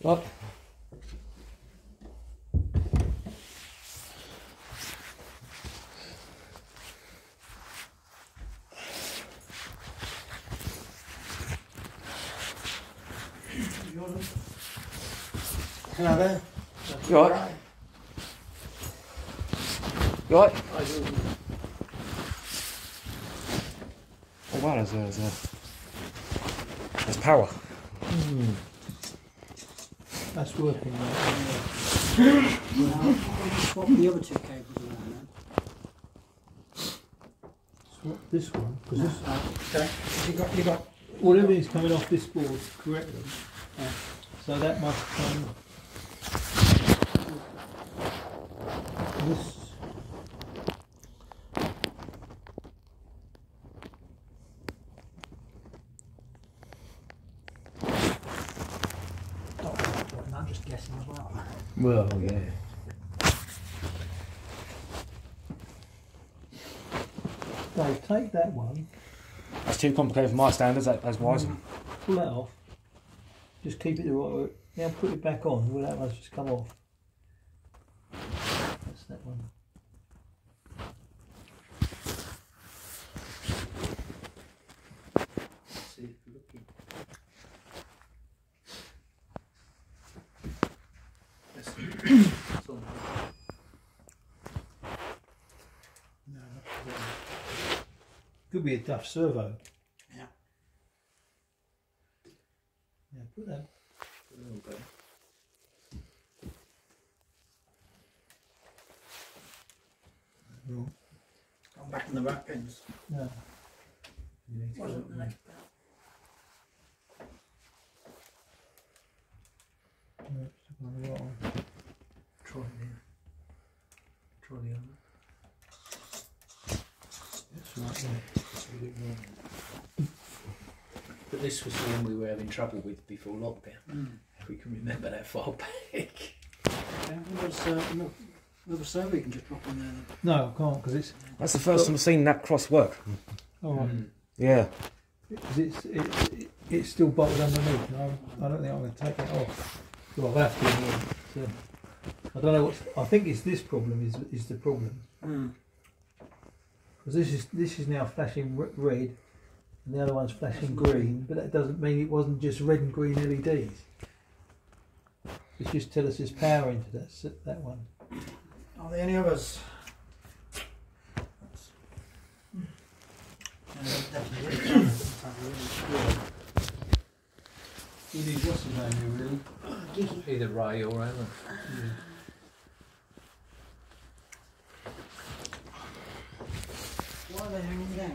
What? Hello there. You alright? You alright? Oh wow, there's, a, there's, uh, there's power. Hmm. That's working. Right? Swap the other two cables around then. Swap this one because this ah, Okay. You got, you got, all everything's coming off this board correctly. Yeah. So that must come. This. oh, and I'm just guessing as well. Yeah. Dave, take that one, That's too complicated for my standards, that, that's wise. Mm. pull that off. Just keep it the right way. Now put it back on. Will that one's just come off? That's that one. See if you're looking. That's, that's all. No, not really. Could be a Duff servo. Yeah. Yeah, put that. A little bit. No. Gone back in the back pins. No. You need to Wasn't the up next bit. there. No, it's on the right one. Try it in. Try the other. It's right there. But this was the one we were having trouble with before lockdown. If we can remember that far back. Yeah, there's uh, another, another servo you can just drop on there. Then. No, I can't because it's That's the first time I've seen that cross work. all right. Mm. Yeah. Because it's it, it, it's still bolted underneath. And I, I don't think I'm going to take it off. Well, I'll have to. anyway. So, I don't know what's. I think it's this problem is is the problem Mm. Because this is this is now flashing red, and the other one's flashing green. But that doesn't mean it wasn't just red and green LEDs. It just tells us there's power into that that one. Are there any others? That's- Yeah, definitely. You need what's his name here, really? Either Ray or Alan. 四块钱